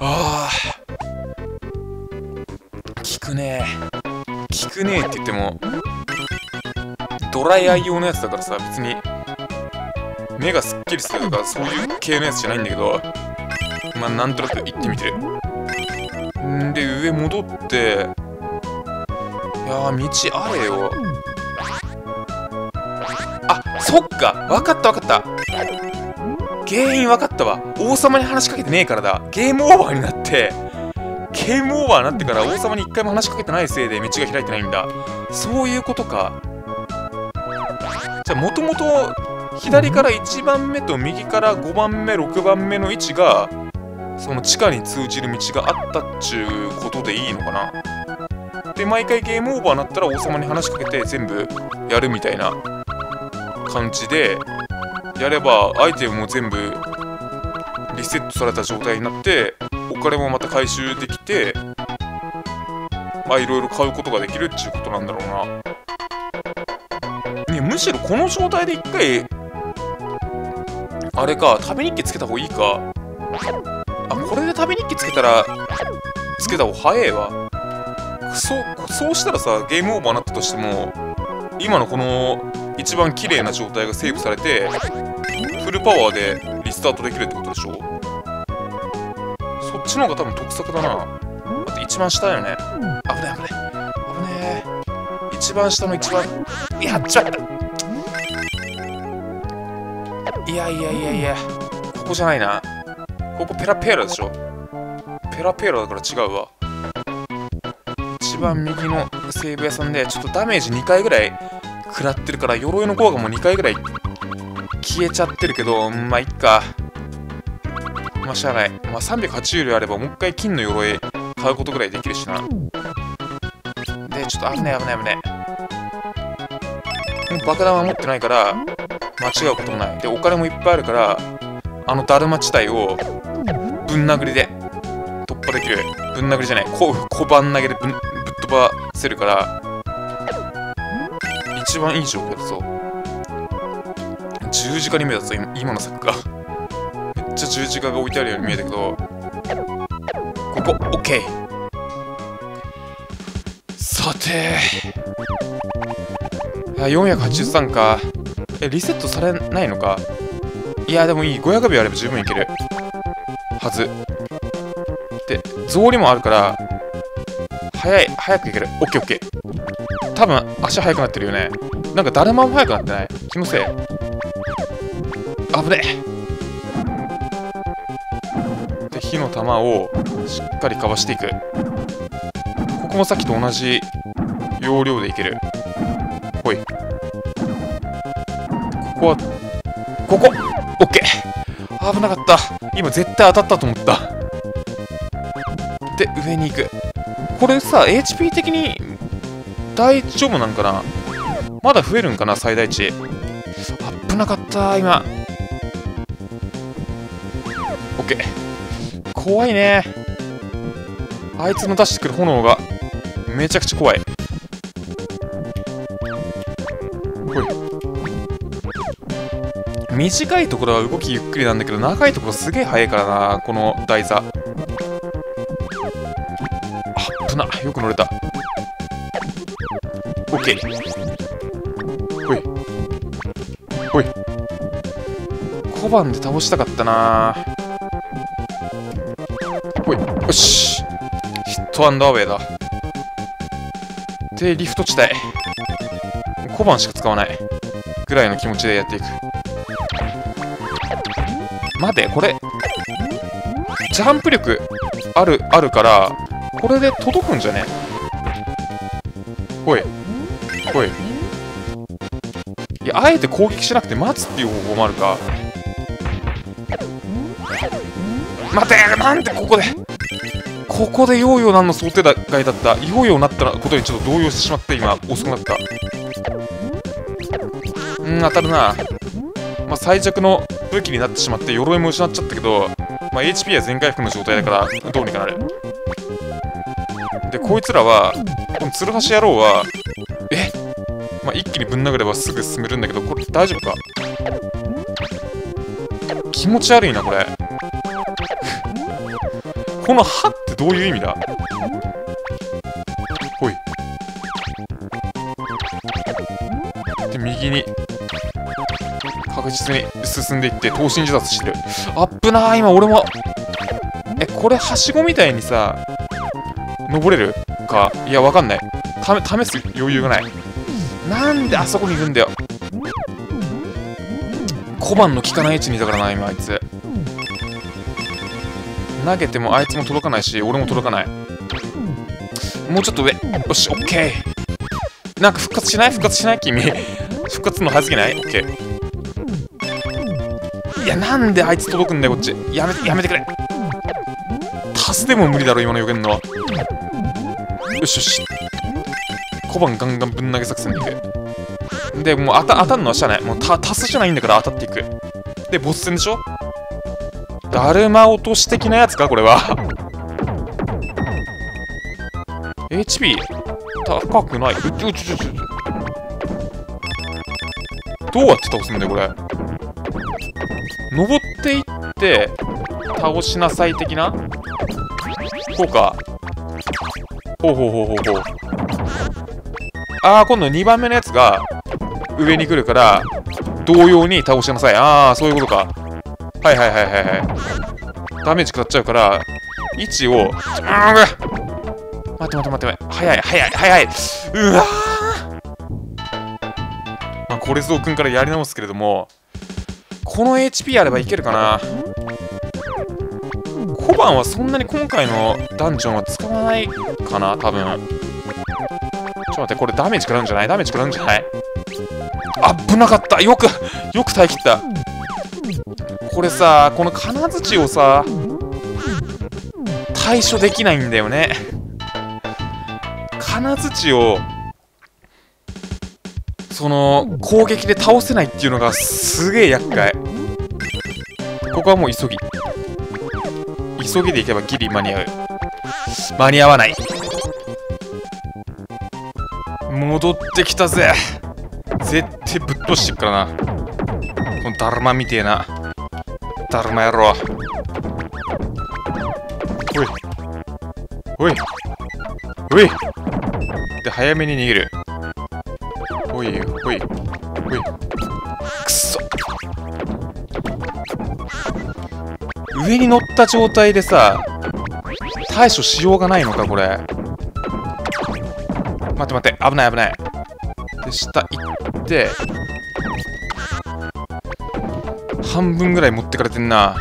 あ効くね。効くねえって言ってもドライアイ用のやつだからさ別に。目がすっきりするとかそういう系のやつじゃないんだけどまあなんとなく行ってみて。るんで上戻っていやー道あれよ。あそっか。分かった分かった。原因分かったわ。王様に話しかけてねえからだ。ゲームオーバーになって。ゲームオーバーになってから王様に一回も話しかけてないせいで道が開いてないんだ。そういうことか。じゃあもともと左から1番目と右から5番目6番目の位置がその地下に通じる道があったっちゅうことでいいのかな。で毎回ゲームオーバーになったら王様に話しかけて全部やるみたいな感じでやればアイテムも全部リセットされた状態になってお金もまた回収できてまあいろいろ買うことができるっちゅうことなんだろうな。ねむしろこの状態で一回あれか旅日記つけた方がいいか。あこれで旅日記つけたらつけた方が早いわ。そそうしたらさゲームオーバーになったとしても今のこの一番綺麗な状態がセーブされてフルパワーでリスタートできるってことでしょ？そっちの方が多分得策だな。だって一番下だよね。危ない危ない。危ねえ。一番下の一番。やっちゃったいやいやいやいや。ここじゃないな。ここペラペラでしょ？ペラペラだから違うわ。一番右のセーブ屋さんでちょっとダメージ2回ぐらい食らってるから鎧の効果も2回ぐらい消えちゃってるけどまあいっか。まあしゃあない。まあ380両あればもう一回金の鎧買うことぐらいできるしな。でちょっと危ない危ない危ない。もう爆弾は持ってないから間違うこともない。でお金もいっぱいあるからあのだるま地帯をぶん殴りで突破できる。ぶん殴りじゃない。小小判投げでぶぶっ飛ばせるから一番いい状況だぞ。十字架に見えたぞ今今の作がめっちゃ十字架が置いてあるように見えたけどここ OK さて。あ483か。えリセットされないのか？いやでもいい。500秒あれば十分いける。はず。で草履もあるから早い早くいける。オッケーオッケー多分足速くなってるよね。なんかだるまも速くなってない？気のせい。危ねえ。で火の玉をしっかりかわしていく。ここもさっきと同じ要領でいける。ほい。ここはここ。オッケー。危なかった。今絶対当たったと思った。で上に行く。これさ HP 的に大丈夫なんかな？まだ増えるんかな最大値。危なかった今。オッケー。怖いね。あいつの出してくる炎が。めちゃくちゃ怖い。ほい。短いところは動きゆっくりなんだけど長いところすげえ速いからなこの台座。あっぶな。よく乗れた。オッケーほい。ほい。小判で倒したかったな。ほい。よし。ヒットアンダーウェイだ。でリフト地帯。小判しか使わない。ぐらいの気持ちでやっていく。待てこれ。ジャンプ力あるあるからこれで届くんじゃね？えあえて攻撃しなくて待つっていう方法もあるか。待てなんでここで。ここでヨーヨーなんの想定外だった。ヨーヨーになったことにちょっと動揺してしまって今遅くなった。うん当たるな。まあ最弱の武器になってしまって鎧も失っちゃったけど、まあ、HP は全回復の状態だからどうにかなる。でこいつらはこのツルハシ野郎はえ？まあ、一気にぶん殴ればすぐ進めるんだけどこれ大丈夫か？気持ち悪いなこれ。この「は」ってどういう意味だ？ほい。で右に確実に進んでいって等身自殺してる。あっぶなー今俺も。えこれはしごみたいにさ登れるか？いやわかんない。ため試す余裕がない。なんであそこにいるんだよ。小判の効かない位置にいたからな今あいつ。投げてもあいつも届かないし俺も届かない。もうちょっと上。よしオッケー。なんか復活しない？復活しない？君。復活の早すぎない？オッケー。いやなんであいつ届くんだよこっち。やめてやめてくれ。足すでも無理だろ今の予言のは。よしよし。小判ガンガンぶん投げ作戦でいく。でもう当た当たるのはしゃあない。もうた足すじゃないんだから当たっていく。でボス戦でしょ？だるま落とし的なやつか？これは。HP 高くない？ちょちょちょちょどうやって倒すんだよこれ？登っていって倒しなさい的な？こうか。ほうほうほうほうほう。ああ今度2番目のやつが上に来るから同様に倒しなさい。ああそういうことか。はいはいはいはいはい。ダメージ食らっちゃうから位置を待っ待って待って待って。早い早い早い。うわまあこれぞくんからやり直すけれどもこの HP あればいけるかな。小判はそんなに今回のダンジョンは使わないかな多分。ょっと待ってこれダメージ食らうんじゃない？ダメージ食らうんじゃない？危なかった。よくよく耐え切った。これさこの金槌をさ対処できないんだよね。金槌をその攻撃で倒せないっていうのがすげえ厄介。ここはもう急ぎ。急ぎで行けばギリ間に合う。間に合わない。戻ってきたぜ。絶対ぶっ通してっからな。このだるまみてえな。だるま野郎。おい。おい。おい。で早めに逃げる。おいおい。おい。くそ。上に乗った状態でさ対処しようがないのかこれ。待って待って危ない危ない。で下行って半分ぐらい持ってかれてんな。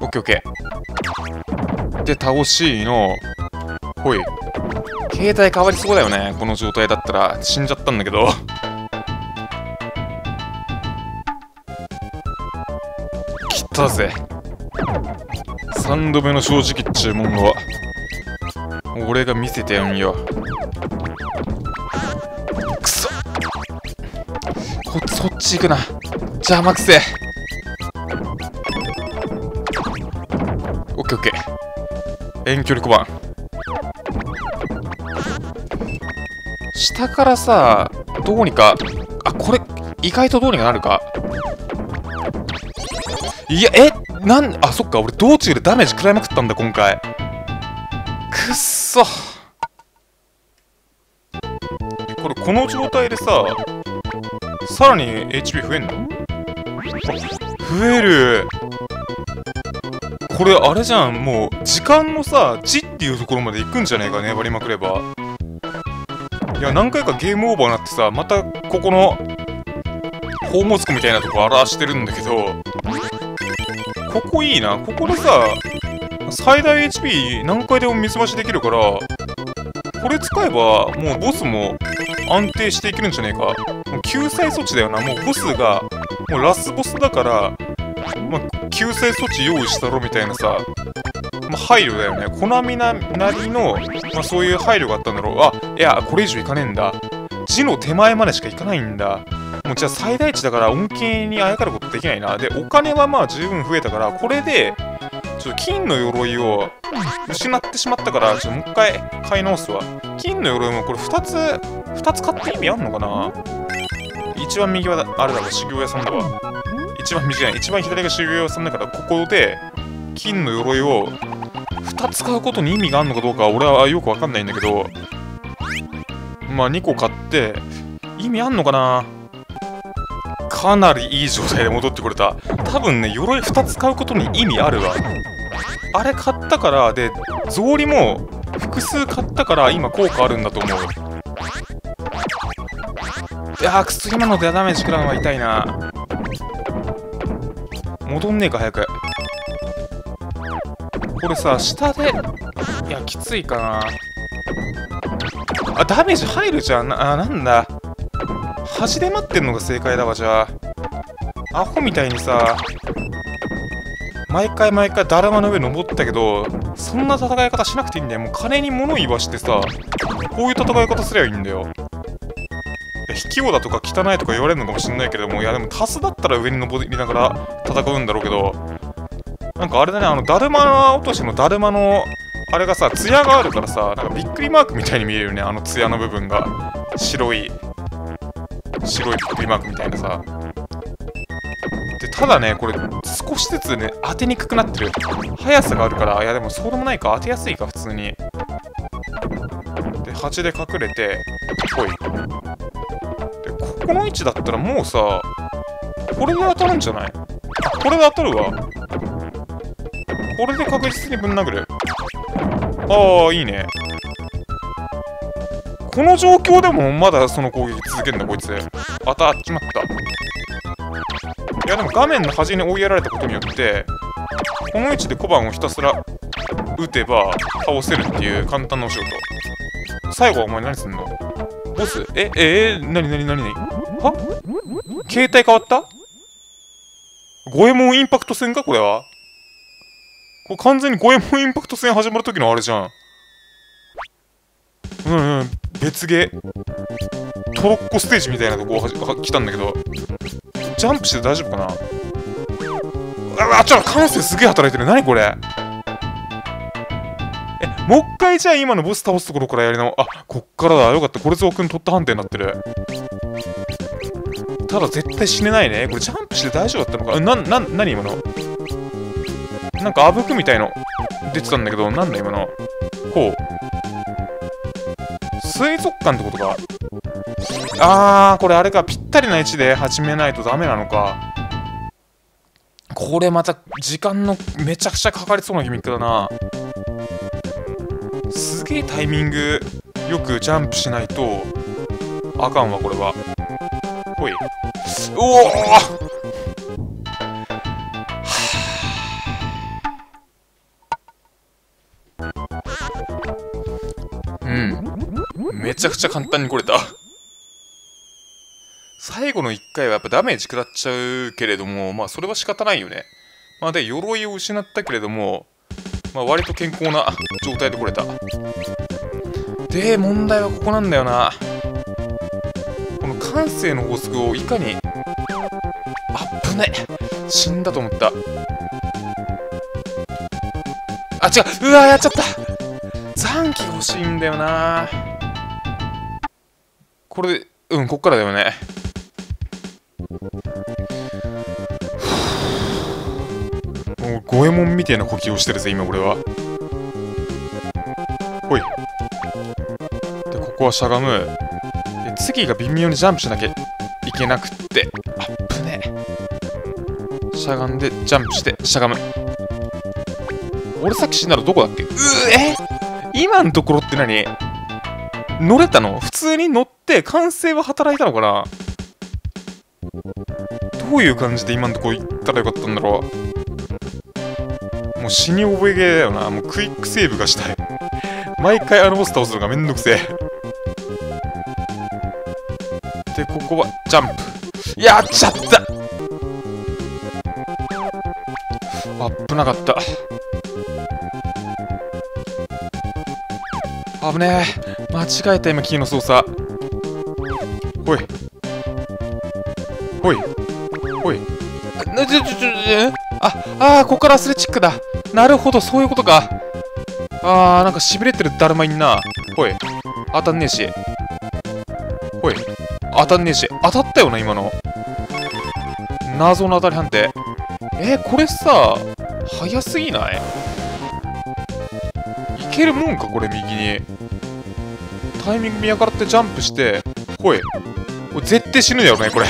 オッケーオッケー。で倒しいのほい。携帯変わりそうだよねこの状態だったら。死んじゃったんだけど。来たぜ。3度目の正直っちゅうもんは俺が見せてやんよ。くそ。こそっち行くな。邪魔くせオッケーオッケー。遠距離小判。下からさどうにか。あこれ意外とどうにかなるか。いやえ？なんあそっか俺道中でダメージ食らいまくったんだ今回。そこれこの状態でささらに HP 増えんの？増える。これあれじゃん。もう時間のさ「じ」っていうところまで行くんじゃねえか粘りまくれば。いや何回かゲームオーバーになってさまたここの宝物庫みたいなとこ表してるんだけど。ここいいな。ここでさ最大 HP 何回でも水増しできるからこれ使えばもうボスも安定していけるんじゃねえか。もう救済措置だよな。もうボスがもうラスボスだから、まあ、救済措置用意したろみたいなさ、まあ、配慮だよね。コナミななりの、まあ、そういう配慮があったんだろう。あいやこれ以上いかねえんだ。字の手前までしかいかないんだ。もうじゃあ最大値だから恩恵にあやかることできないな。でお金はまあ十分増えたからこれでちょっと金の鎧を失ってしまったからちょっともう一回買い直すわ。金の鎧もこれ2つ2つ買って意味あんのかな？一番右はあれだわ修行屋さんだわ。一番右じゃない一番左が修行屋さんだからここで金の鎧を2つ買うことに意味があるのかどうか俺はよくわかんないんだけどまあ2個買って意味あんのかな？かなりいい状態で戻ってこれた。多分ね鎧2つ買うことに意味あるわ。あれ買ったからで草履も複数買ったから今効果あるんだと思う。いやー薬今のでダメージ食らうのは痛いな。戻んねえか早く。これさ下でいやきついかな。あダメージ入るじゃん。なあなんだ。端で待ってんのが正解だわじゃあ。アホみたいにさ毎回毎回だるまの上登ったけどそんな戦い方しなくていいんだよ。もう金に物言わしてさこういう戦い方すりゃいいんだよ。卑怯だとか汚いとか言われるのかもしんないけどもいやでもタスだったら上に登りながら戦うんだろうけどなんかあれだねあのだるま落としのだるまのあれがさ艶があるからさなんかびっくりマークみたいに見えるよね。あの艶の部分が。白い。白いびっくりマークみたいなさ。ただねこれ少しずつね当てにくくなってる。速さがあるからいやでもそうでもないか。当てやすいか普通に。で鉢で隠れてほいでここの位置だったらもうさこれで当たるんじゃない？これで当たるわ。これで確実にぶん殴る。ああいいね。この状況でもまだその攻撃続けるんだこいつ。当たっちまった。いやでも画面の端に追いやられたことによってこの位置で小判をひたすら打てば倒せるっていう簡単なお仕事。最後はお前何すんの？ボス？ええー、なになになになには？携帯変わった？五右衛門インパクト戦かこれは？これ完全に五右衛門インパクト戦始まる時のあれじゃん。うんうん。別ゲー。トロッコステージみたいなとこ来たんだけどジャンプして大丈夫かな？ああちょっと感性すげえ働いてる。何これ？えもう一回じゃあ今のボス倒すところからやり直あこっからだ。よかった。これぞくん取った判定になってる。ただ絶対死ねないね。これジャンプして大丈夫だったのか？なな何今の？なんかあぶくみたいの出てたんだけどなんだ今の？ほう。水族館ってことか。あーこれあれかぴったりな位置で始めないとダメなのか。これまた時間のめちゃくちゃかかりそうなギミックだな。すげえタイミングよくジャンプしないとあかんわこれは。ほい。おおうめちゃくちゃ簡単に来れた。最後の1回はやっぱダメージ食らっちゃうけれどもまあそれは仕方ないよね。まあで鎧を失ったけれどもまあ割と健康な状態で来れた。で問題はここなんだよな。この感性の法則をいかにあっぶね死んだと思った。あ違う。うわやっちゃった。残機欲しいんだよな。これでうんこっからだよね。五右衛門みたいな呼吸をしてるぜ今俺は。ほい。でここはしゃがむ。で次が微妙にジャンプしなきゃいけなくって。あっぶねしゃがんでジャンプしてしゃがむ。俺さっき死んだのどこだっけ？うえ。今のところって何？乗れたの？普通に乗って完成は働いたのかな？どういう感じで今のとこ行ったらよかったんだろう？もう死に覚えゲーだよな。もうクイックセーブがしたい。毎回あのボス倒すのがめんどくせえ。でここはジャンプ。やっちゃった。危なかった。危ねえ。間違えた今キーの操作。ほい。ほい。ほい。なちょちょちょああここからアスレチックだ。なるほどそういうことか。あーなんかしびれてるだるまいんな。ほい。当たんねえし。ほい。当たんねえし。当たったよな今の。謎の当たり判定。えー、これさ早すぎない？いけるもんかこれ右に。タイミング見計らってジャンプして。ほい。これ絶対死ぬだよねこれ。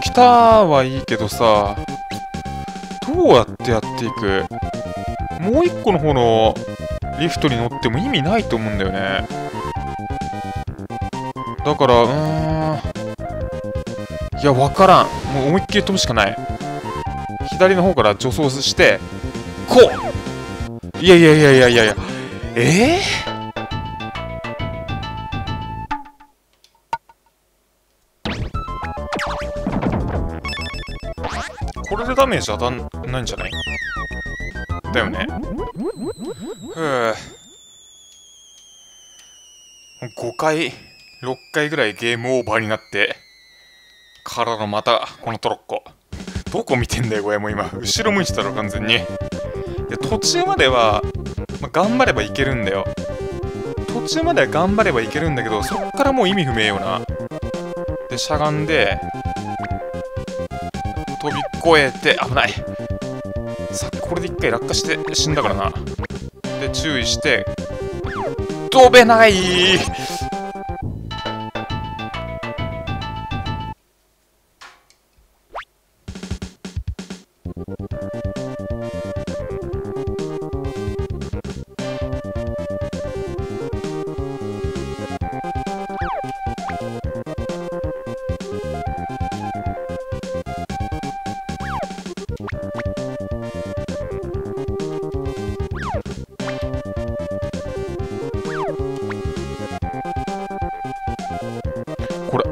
来たはいいけどさどうやってやっていく？もう一個の方のリフトに乗っても意味ないと思うんだよね。だからうーん。いやわからん。もう思いっきり飛ぶしかない。左の方から助走してこう。いやいやいやいやいやいや。えー、ージ当たんないんじゃない？だよね。ふう。5回6回ぐらいゲームオーバーになってからのまたこのトロッコ。どこ見てんだよこれもう今後ろ向いてたろ完全に。いや途中までは、ま、頑張ればいけるんだよ。途中までは頑張ればいけるんだけどそっからもう意味不明よな。でしゃがんで越えて危ない。さっきこれで一回落下して死んだからな。で注意して飛べない。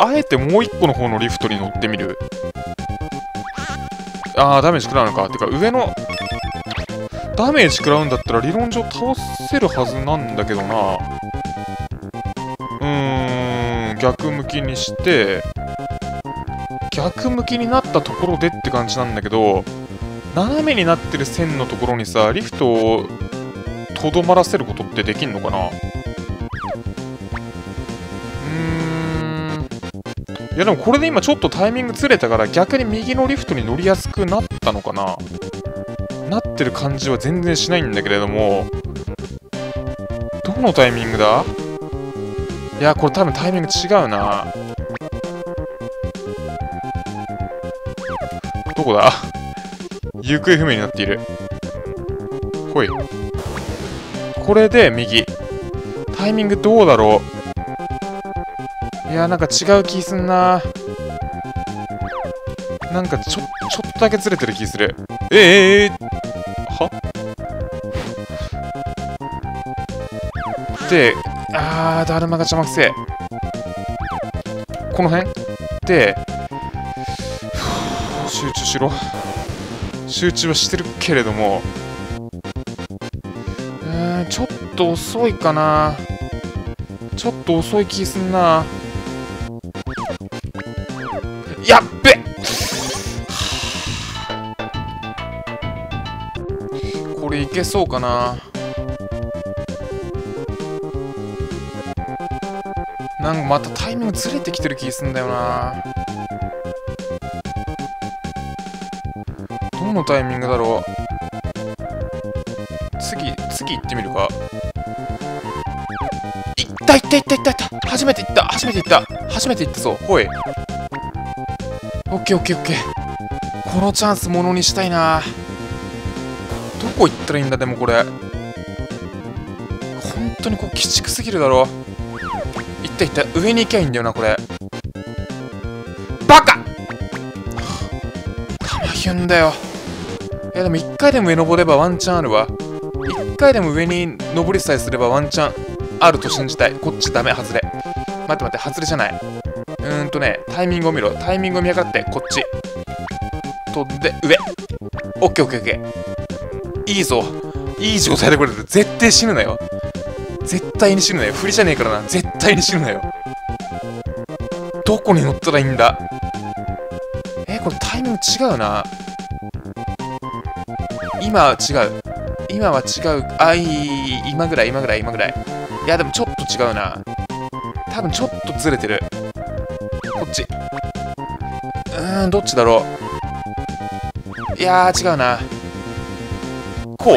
あえてもう一個の方のリフトに乗ってみる？あーダメージ食らうのか。てか上のダメージ食らうんだったら理論上倒せるはずなんだけどな。うーん逆向きにして逆向きになったところでって感じなんだけど斜めになってる線のところにさリフトをとどまらせることってできんのかな？いやでもこれで今ちょっとタイミングずれたから逆に右のリフトに乗りやすくなったのかな？なってる感じは全然しないんだけれども。どのタイミングだ？いやこれ多分タイミング違うな。どこだ？行方不明になっている。ほい。これで右。タイミングどうだろう？やなんか違う気すんな。なんかちょちょっとだけずれてる気する。えー、え、は？であーだるまが邪魔くせえ。この辺？で集中しろ。集中はしてるけれども。うーんちょっと遅いかな。ちょっと遅い気すんな。けそうかな。なんかまたタイミングずれてきてる気すんだよな。どのタイミングだろう。次次行ってみるか。いったいったいったいった。いった初めて行った。初めて行った。初めて行ったぞ。ほいオッケーオッケーオッケー。このチャンスものにしたいな。どこ行ったらいいんだ？でもこれ。本当にこう鬼畜すぎるだろ。行った行った上に行きゃいいんだよなこれ。バカ！玉ひゅんだよ。いやでも1回でも上登ればワンチャンあるわ。1回でも上に登りさえすればワンチャンあると信じたい。こっちダメ外れ。待って待って外れじゃない。うーんとねタイミングを見ろ。タイミングを見計らってこっち。飛んで上。オッケーオッケーオッケー。いいぞ。いい状態でこれる絶対死ぬなよ。絶対に死ぬなよ。振りじゃねえからな。絶対に死ぬなよ。どこに乗ったらいいんだ？えこれタイミング違うな。今は違う。今は違う。あい今ぐらい今ぐらい今ぐらい。いやでもちょっと違うな。多分ちょっとずれてる。こっち。うーんどっちだろう。いやー違うな。こう。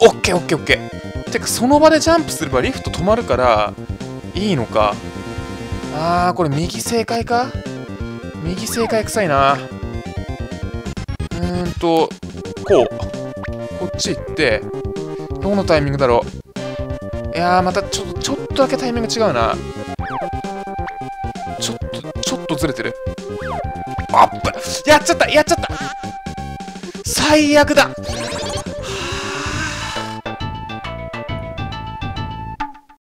オッケーオッケーオッケー。てかその場でジャンプすればリフト止まるからいいのか。あーこれ右正解か？右正解臭いな。うーんとこう。こっち行ってどのタイミングだろう？いやーまたちょちょっとだけタイミング違うな。ちょっとちょっとずれてる。あっやっちゃったやっちゃった。最悪だ。